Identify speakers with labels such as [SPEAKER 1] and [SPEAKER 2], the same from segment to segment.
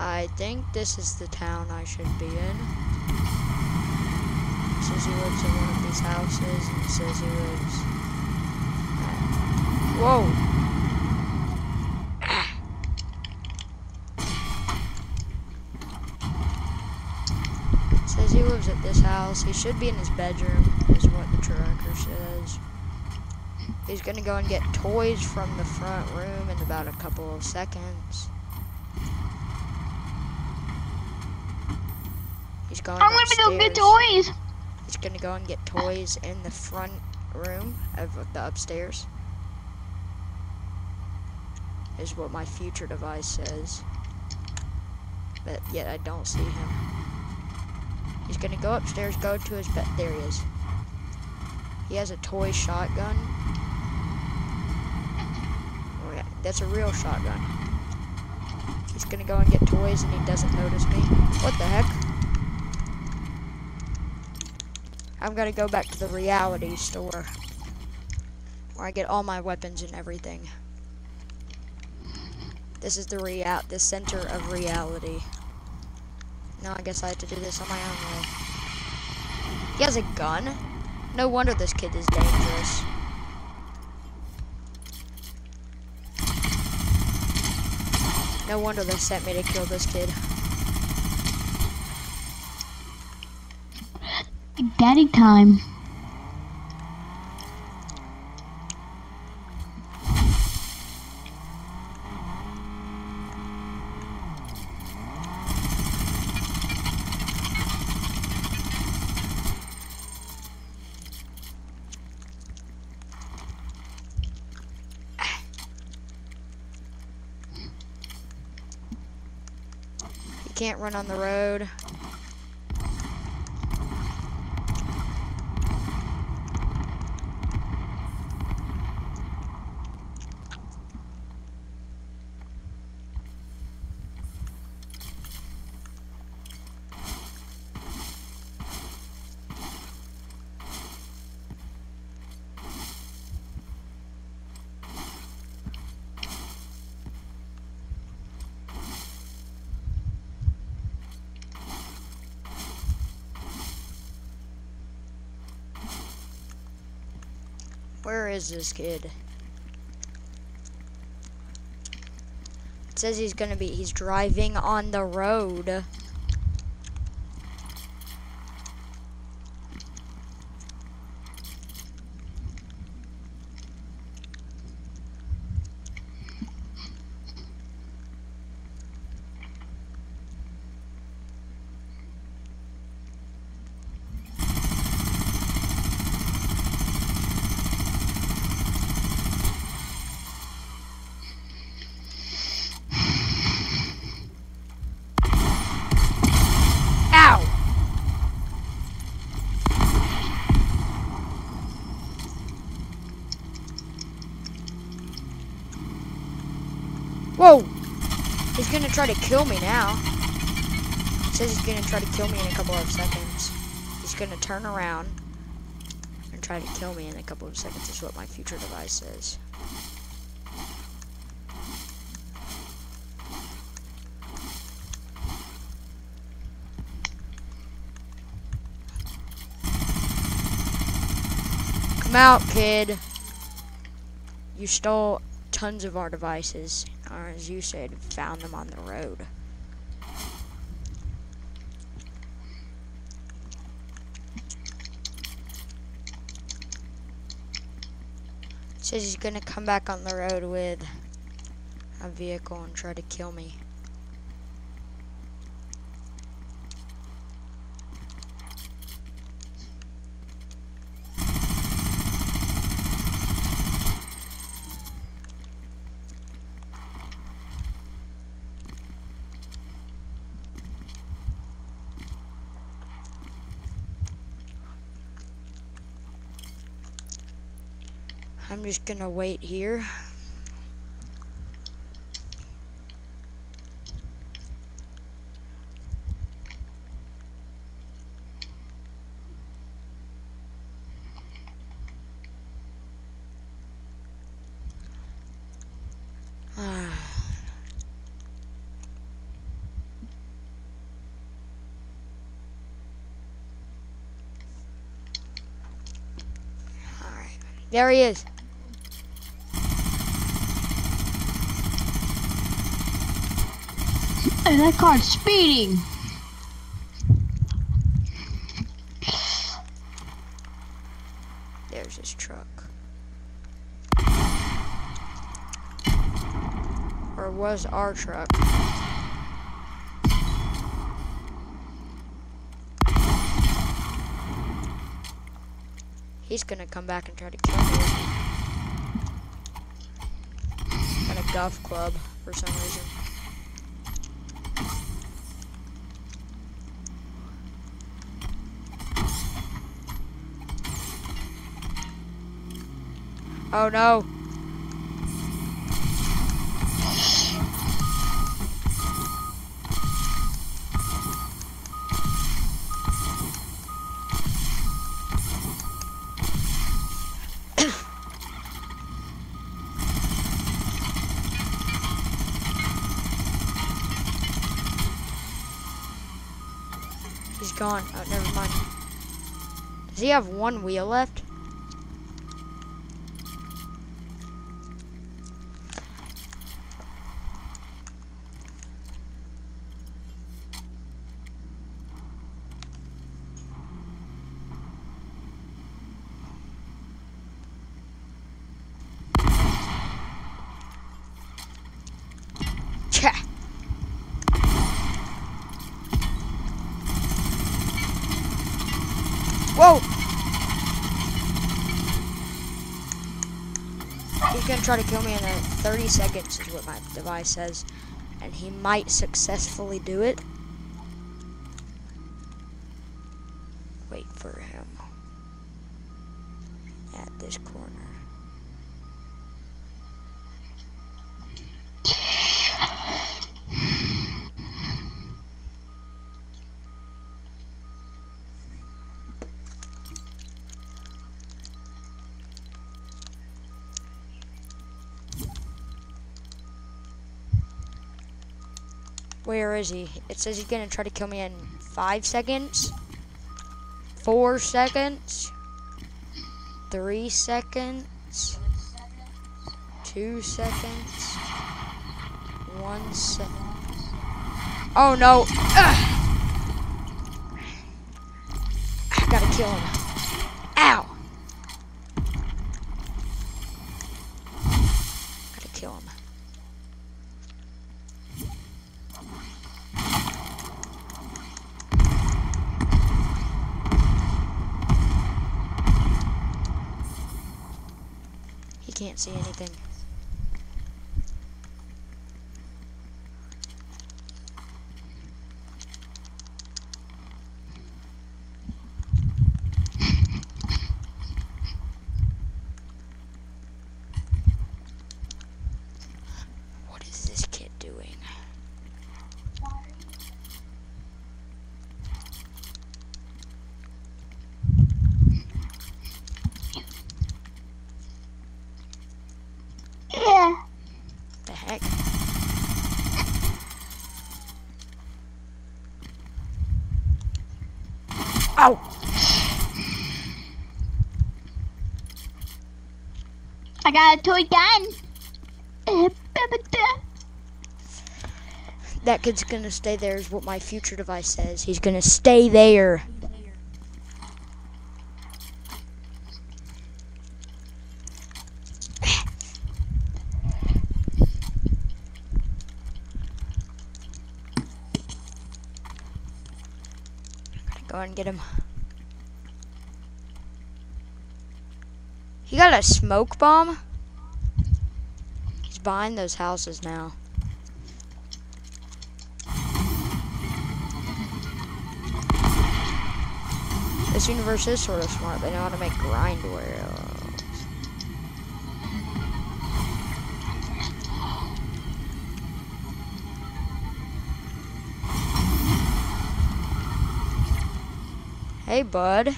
[SPEAKER 1] I think this is the town I should be in. It says he lives in one of these houses, and it says he lives. Whoa! Says he lives at this house. He should be in his bedroom, is what the tracker says. He's gonna go and get toys from the front room in about a couple of seconds. He's going
[SPEAKER 2] I'm gonna go get toys.
[SPEAKER 1] He's gonna go and get toys in the front room of the upstairs. Is what my future device says. But yet I don't see him. He's gonna go upstairs, go to his bed. There he is. He has a toy shotgun. Oh yeah, that's a real shotgun. He's gonna go and get toys and he doesn't notice me. What the heck? I'm gonna go back to the reality store. Where I get all my weapons and everything. This is the real the center of reality. Now I guess I have to do this on my own way. He has a gun? No wonder this kid is dangerous. No wonder they sent me to kill this kid.
[SPEAKER 2] Daddy time.
[SPEAKER 1] You can't run on the road. Where is this kid? It says he's gonna be, he's driving on the road. Ow! Whoa! He's gonna try to kill me now. says he's gonna try to kill me in a couple of seconds. He's gonna turn around and try to kill me in a couple of seconds is what my future device says. Come out, kid. You stole tons of our devices, or as you said, found them on the road. Says he's gonna come back on the road with a vehicle and try to kill me. I'm just gonna wait here. Ah. There he is.
[SPEAKER 2] That car's speeding.
[SPEAKER 1] There's his truck. Or was our truck. He's gonna come back and try to kill me. At a golf club for some reason. Oh no. He's gone. Oh, never mind. Does he have one wheel left? Cha. Whoa! He's gonna try to kill me in uh, 30 seconds, is what my device says. And he might successfully do it. Wait for him. At this corner. Where is he? It says he's gonna try to kill me in five seconds, four seconds, three seconds, two seconds, one sec. Oh no! Ugh. I gotta kill him. Ow! Gotta kill him. He can't see anything. What is this kid doing?
[SPEAKER 2] Yeah.
[SPEAKER 1] The heck? Ow!
[SPEAKER 2] I got a toy gun.
[SPEAKER 1] That kid's gonna stay there is what my future device says. He's gonna stay there. Go and get him. He got a smoke bomb? He's behind those houses now. This universe is sort of smart. They know how to make grind wheels. Hey, bud.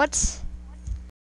[SPEAKER 1] What's